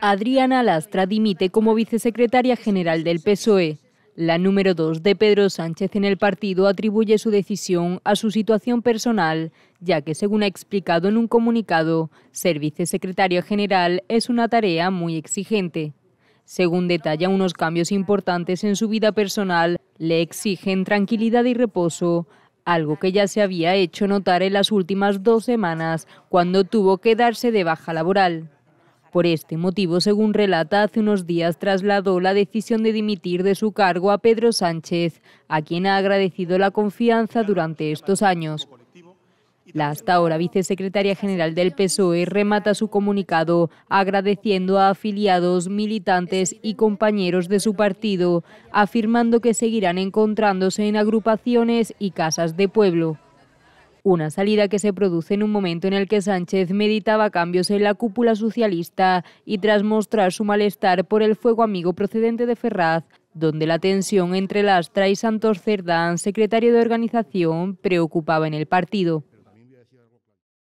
Adriana Lastra dimite como vicesecretaria general del PSOE. La número dos de Pedro Sánchez en el partido atribuye su decisión a su situación personal, ya que, según ha explicado en un comunicado, ser vicesecretario general es una tarea muy exigente. Según detalla, unos cambios importantes en su vida personal le exigen tranquilidad y reposo, algo que ya se había hecho notar en las últimas dos semanas cuando tuvo que darse de baja laboral. Por este motivo, según relata, hace unos días trasladó la decisión de dimitir de su cargo a Pedro Sánchez, a quien ha agradecido la confianza durante estos años. La hasta ahora vicesecretaria general del PSOE remata su comunicado agradeciendo a afiliados, militantes y compañeros de su partido, afirmando que seguirán encontrándose en agrupaciones y casas de pueblo. Una salida que se produce en un momento en el que Sánchez meditaba cambios en la cúpula socialista y tras mostrar su malestar por el fuego amigo procedente de Ferraz, donde la tensión entre Lastra y Santos Cerdán, secretario de organización, preocupaba en el partido. like